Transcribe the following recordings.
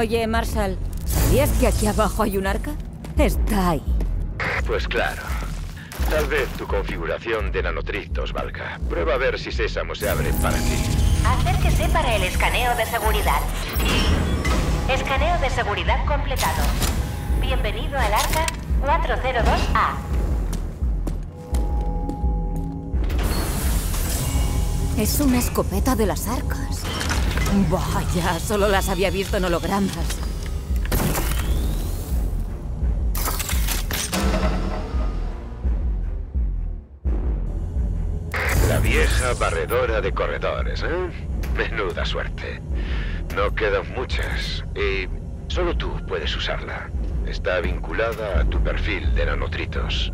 Oye, Marshall, ¿sabías que aquí abajo hay un arca? Está ahí. Pues claro. Tal vez tu configuración de nanotritos valga. Prueba a ver si Sésamo se abre para ti. Acérquese para el escaneo de seguridad. Escaneo de seguridad completado. Bienvenido al Arca 402A. Es una escopeta de las arcas. Vaya, solo las había visto en hologramas. La vieja barredora de corredores, ¿eh? Menuda suerte. No quedan muchas y solo tú puedes usarla. Está vinculada a tu perfil de nanotritos.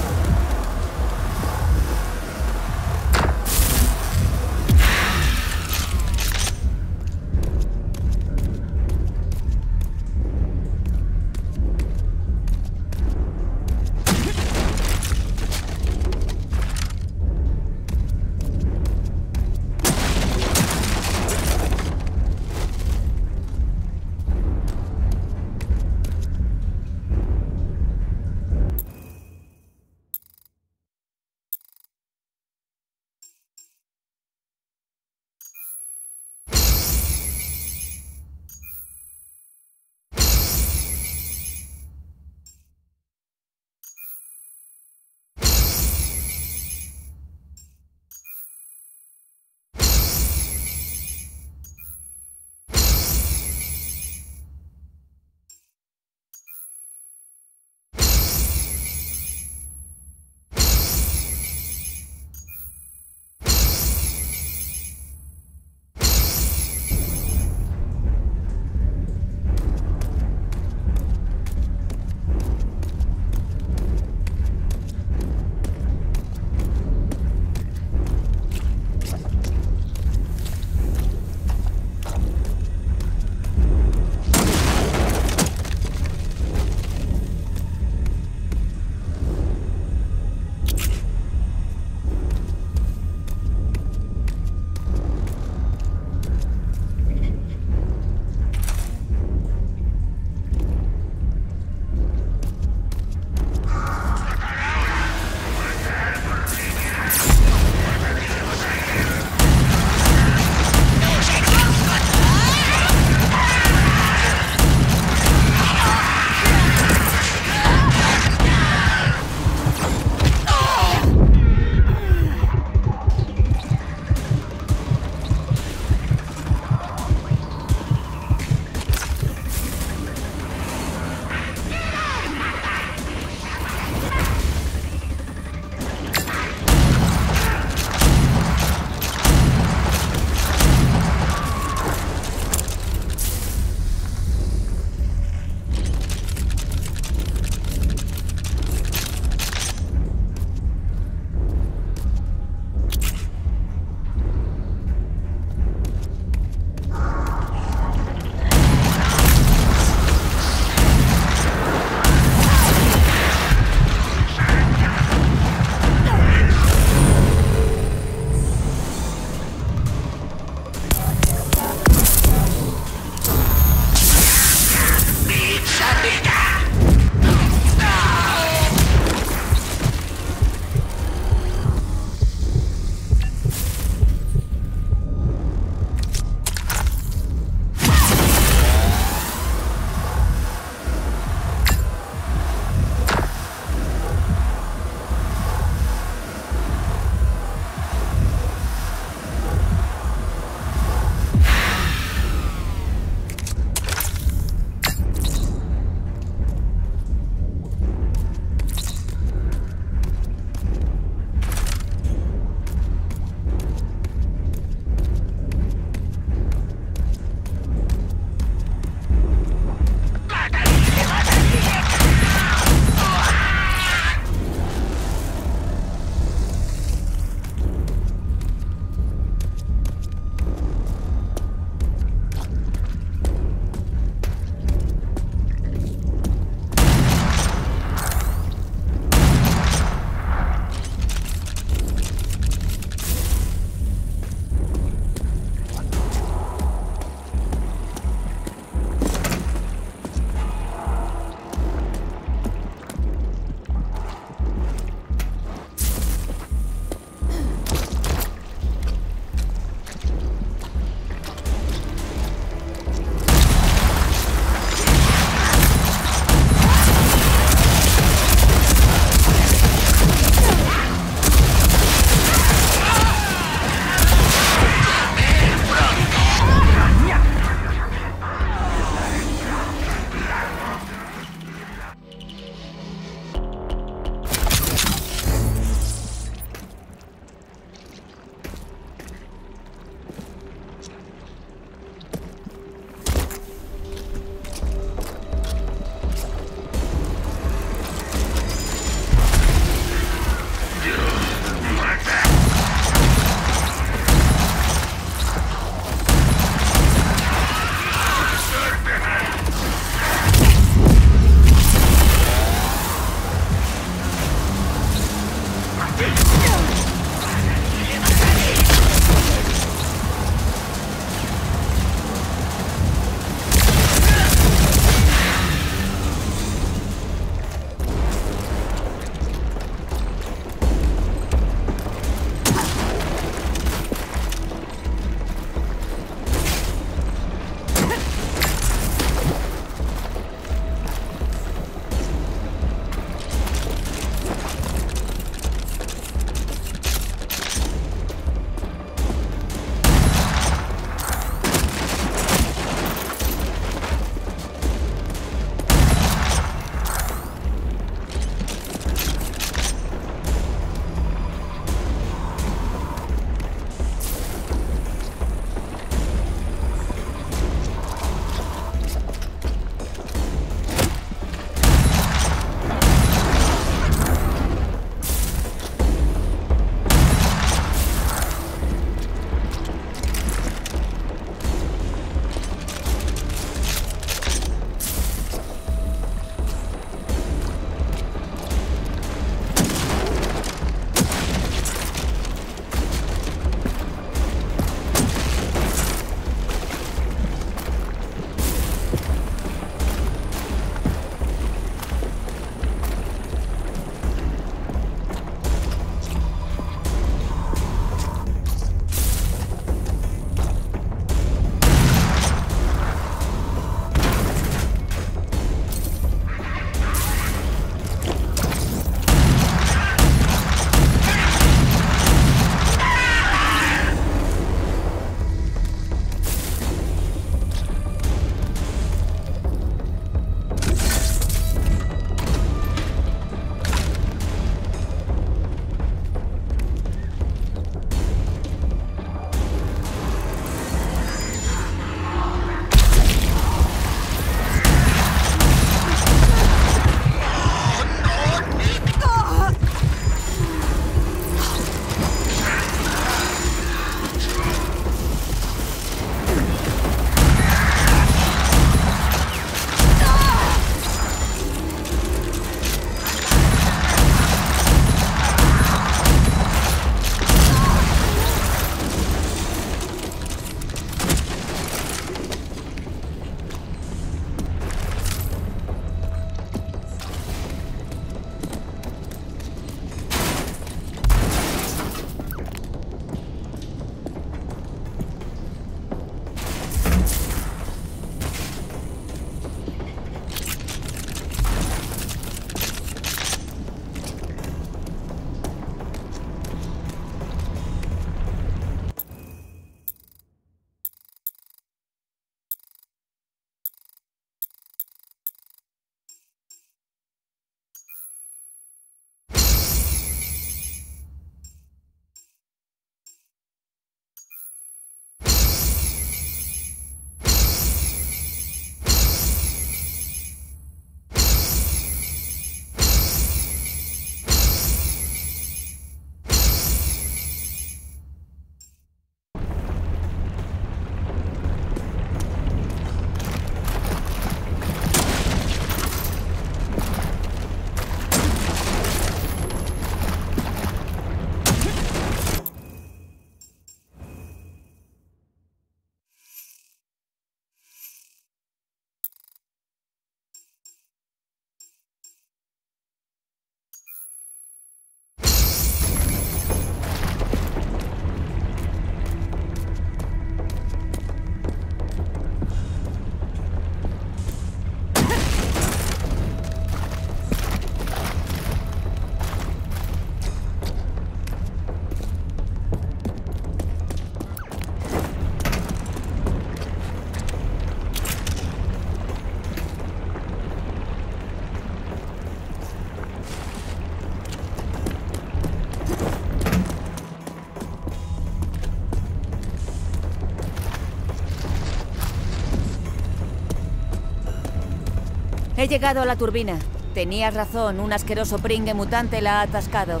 He llegado a la turbina. Tenías razón, un asqueroso pringue mutante la ha atascado.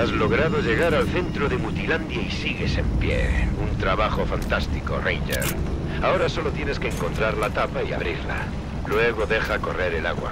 Has logrado llegar al centro de Mutilandia y sigues en pie. Un trabajo fantástico, Ranger. Ahora solo tienes que encontrar la tapa y abrirla. Luego deja correr el agua.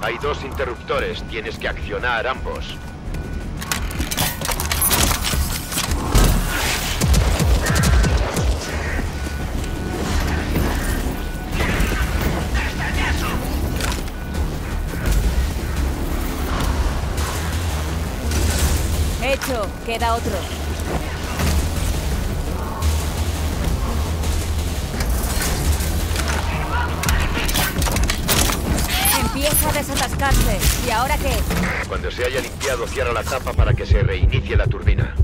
Hay dos interruptores. Tienes que accionar ambos. Hecho. Queda otro. ¿Y ahora qué? Cuando se haya limpiado, cierra la tapa para que se reinicie la turbina.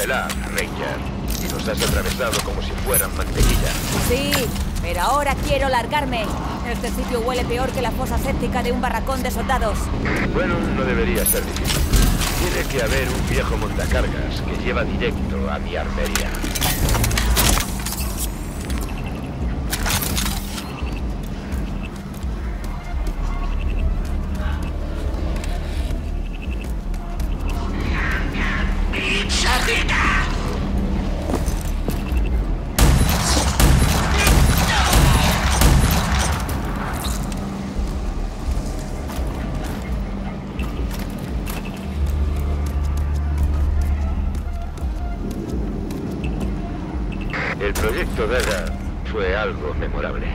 Pelar, Ranger. Los has atravesado como si fueran mantequilla. Sí, pero ahora quiero largarme. Este sitio huele peor que la fosa séptica de un barracón de soldados. Bueno, no debería ser difícil. Tiene que haber un viejo montacargas que lleva directo a mi armería. Proyecto Dada fue algo memorable.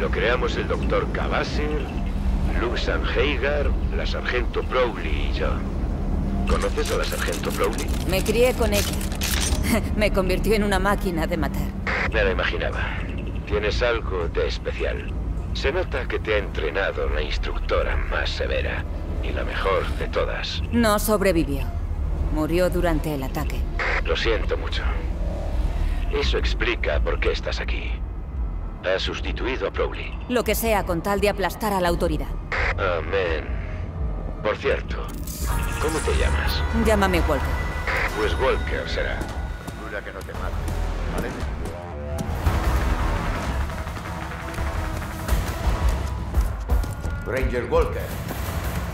Lo creamos el doctor Cavassir, Luke Sanheigar, la sargento Browley y yo. ¿Conoces a la sargento Browley? Me crié con ella. Me convirtió en una máquina de matar. Me lo imaginaba. Tienes algo de especial. Se nota que te ha entrenado la instructora más severa y la mejor de todas. No sobrevivió. Murió durante el ataque. Lo siento mucho. Eso explica por qué estás aquí. Has sustituido a Crowley. Lo que sea con tal de aplastar a la autoridad. Amén. Por cierto, ¿cómo te llamas? Llámame Walker. Pues Walker será. Procura que no te mate, ¿vale? Ranger Walker,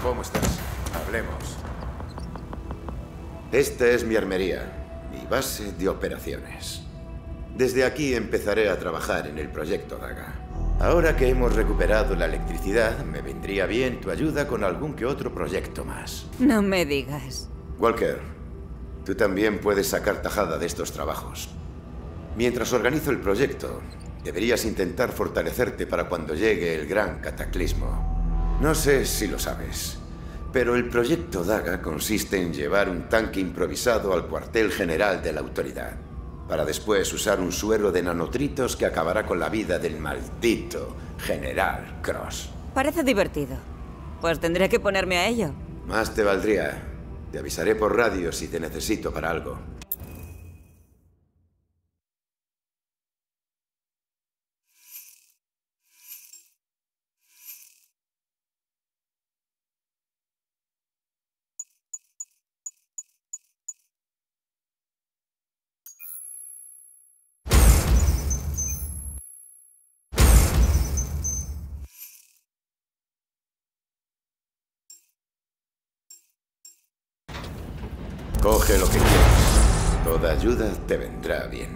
¿cómo estás? Hablemos. Esta es mi armería, mi base de operaciones. Desde aquí empezaré a trabajar en el proyecto Daga. Ahora que hemos recuperado la electricidad, me vendría bien tu ayuda con algún que otro proyecto más. No me digas. Walker, tú también puedes sacar tajada de estos trabajos. Mientras organizo el proyecto, deberías intentar fortalecerte para cuando llegue el gran cataclismo. No sé si lo sabes, pero el proyecto Daga consiste en llevar un tanque improvisado al cuartel general de la autoridad, para después usar un suero de nanotritos que acabará con la vida del maldito General Cross. Parece divertido. Pues tendré que ponerme a ello. Más te valdría. Te avisaré por radio si te necesito para algo. Coge lo que quieras. Toda te vendrá bien.